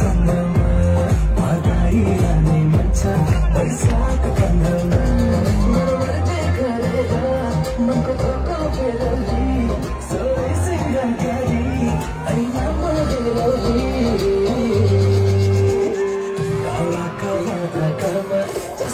चन्दमा अगाडि लाने मान्छ